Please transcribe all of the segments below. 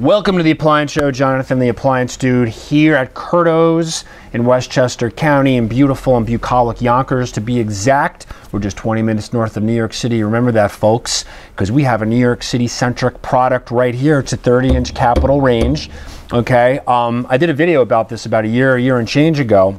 Welcome to the Appliance Show. Jonathan, the Appliance Dude, here at Curto's in Westchester County in beautiful and bucolic Yonkers, to be exact. We're just 20 minutes north of New York City. Remember that, folks, because we have a New York City centric product right here. It's a 30 inch capital range. Okay, um, I did a video about this about a year, a year and change ago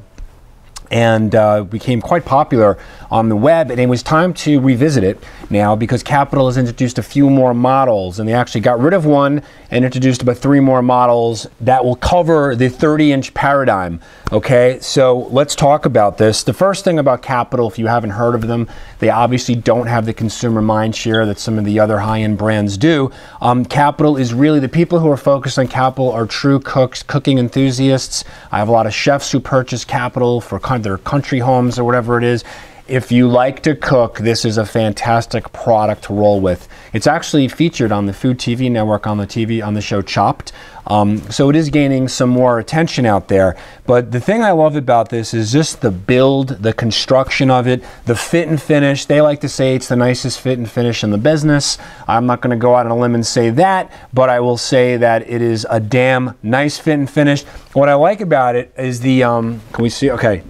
and uh, became quite popular on the web. And it was time to revisit it now because Capital has introduced a few more models, and they actually got rid of one and introduced about three more models that will cover the 30 inch paradigm. Okay, so let's talk about this. The first thing about Capital, if you haven't heard of them, they obviously don't have the consumer mind share that some of the other high end brands do. Um, Capital is really the people who are focused on Capital are true cooks, cooking enthusiasts. I have a lot of chefs who purchase Capital for their country homes or whatever it is. If you like to cook, this is a fantastic product to roll with. It's actually featured on the Food TV network on the TV on the show Chopped. Um, so it is gaining some more attention out there. But the thing I love about this is just the build, the construction of it, the fit and finish. They like to say it's the nicest fit and finish in the business. I'm not going to go out on a limb and say that, but I will say that it is a damn nice fit and finish. What I like about it is the, um, can we see? Okay.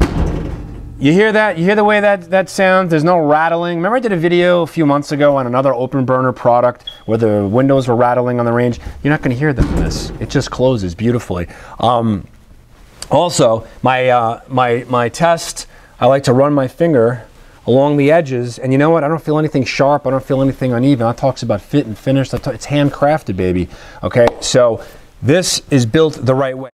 You hear that? You hear the way that, that sounds? There's no rattling. Remember I did a video a few months ago on another open burner product where the windows were rattling on the range? You're not going to hear them this. It just closes beautifully. Um, also, my, uh, my, my test, I like to run my finger along the edges, and you know what? I don't feel anything sharp. I don't feel anything uneven. That talks about fit and finish. It's handcrafted, baby. Okay, so this is built the right way.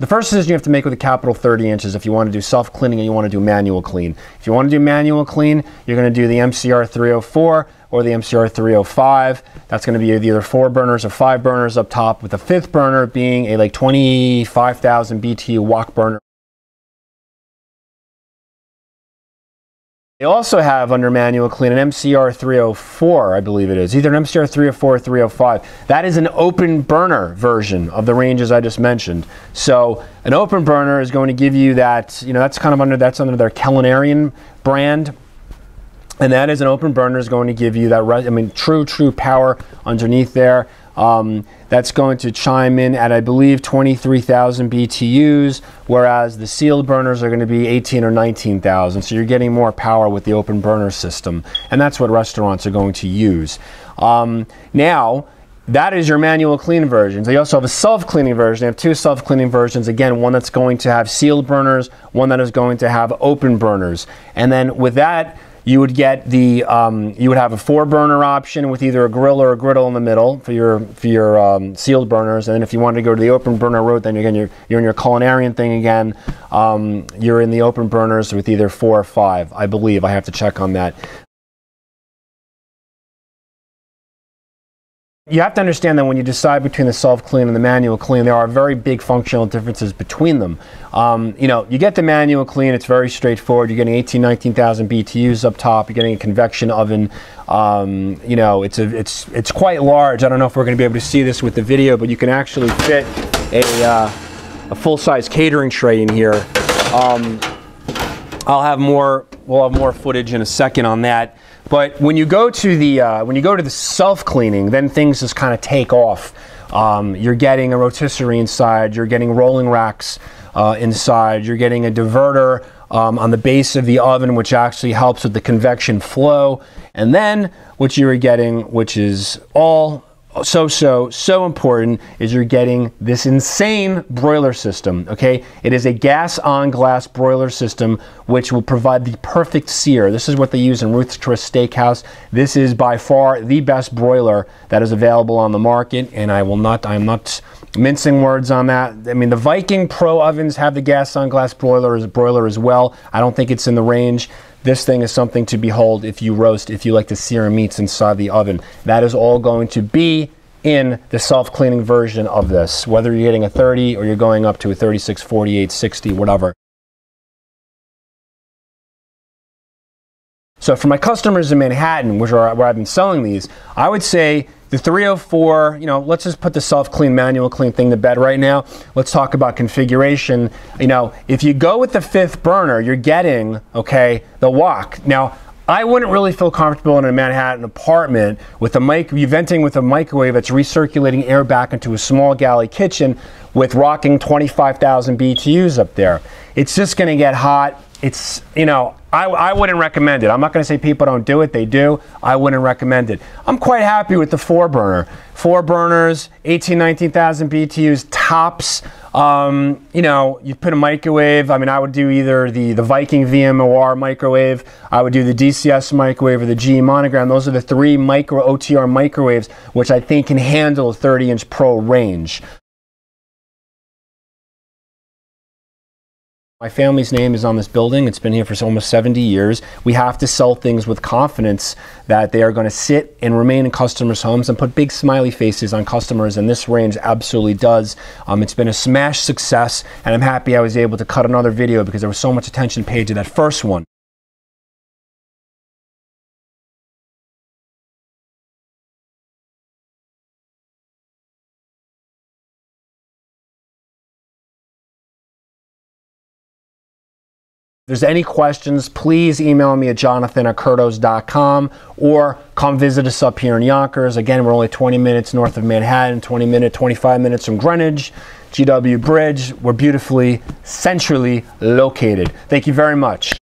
The first decision you have to make with a capital 30 inches if you want to do self-cleaning and you want to do manual clean. If you want to do manual clean, you're going to do the MCR 304 or the MCR 305. That's going to be either four burners or five burners up top with the fifth burner being a like 25,000 BTU wok burner. They also have under manual clean an MCR 304, I believe it is, either an MCR 304 or 305. That is an open burner version of the ranges I just mentioned. So an open burner is going to give you that, you know, that's kind of under that's under their Culinarian brand. And that is an open burner is going to give you that, I mean, true, true power underneath there. Um, that's going to chime in at, I believe, 23,000 BTUs, whereas the sealed burners are going to be 18 or 19,000. So you're getting more power with the open burner system. And that's what restaurants are going to use. Um, now, that is your manual clean version. They also have a self-cleaning version. They have two self-cleaning versions. Again, one that's going to have sealed burners, one that is going to have open burners. And then with that, you would get the um, you would have a four burner option with either a grill or a griddle in the middle for your for your um, sealed burners, and then if you wanted to go to the open burner route, then again you're you're in your culinarian thing again. Um, you're in the open burners with either four or five, I believe. I have to check on that. You have to understand that when you decide between the self-clean and the manual clean, there are very big functional differences between them. Um, you know, you get the manual clean, it's very straightforward. You're getting 18, 19,000 BTUs up top. You're getting a convection oven. Um, you know, it's, a, it's, it's quite large. I don't know if we're going to be able to see this with the video, but you can actually fit a, uh, a full-size catering tray in here. Um, I'll have more, we'll have more footage in a second on that. But when you go to the uh, when you go to the self cleaning, then things just kind of take off. Um, you're getting a rotisserie inside. You're getting rolling racks uh, inside. You're getting a diverter um, on the base of the oven, which actually helps with the convection flow. And then what you're getting, which is all so so so important is you're getting this insane broiler system okay? It is a gas on glass broiler system which will provide the perfect sear. This is what they use in ruth's chris steakhouse. This is by far the best broiler that is available on the market and i will not i'm not mincing words on that i mean the viking pro ovens have the gas on glass broiler as broiler as well i don't think it's in the range this thing is something to behold if you roast, if you like to sear meats inside the oven. That is all going to be in the self-cleaning version of this, whether you're getting a 30 or you're going up to a 36, 48, 60, whatever. So for my customers in Manhattan, which are where I've been selling these, I would say the 304, you know, let's just put the self-clean, manual clean thing to bed right now. Let's talk about configuration. You know, if you go with the fifth burner, you're getting, okay, the wok. Now, I wouldn't really feel comfortable in a Manhattan apartment with a mic you venting with a microwave that's recirculating air back into a small galley kitchen with rocking 25,000 BTUs up there. It's just going to get hot. It's, you know, I, I wouldn't recommend it. I'm not going to say people don't do it. They do. I wouldn't recommend it. I'm quite happy with the four burner. Four burners, 18, 19,000 BTUs tops. Um, you know, you put a microwave. I mean, I would do either the, the Viking VMOR microwave, I would do the DCS microwave or the GE Monogram. Those are the three micro OTR microwaves, which I think can handle a 30 inch pro range. My family's name is on this building. It's been here for almost 70 years. We have to sell things with confidence that they are going to sit and remain in customers' homes and put big smiley faces on customers, and this range absolutely does. Um, it's been a smash success, and I'm happy I was able to cut another video because there was so much attention paid to that first one. There's any questions, please email me at jonathan at curtos.com or come visit us up here in Yonkers. Again, we're only 20 minutes north of Manhattan, 20 minutes, 25 minutes from Greenwich, GW Bridge. We're beautifully, centrally located. Thank you very much.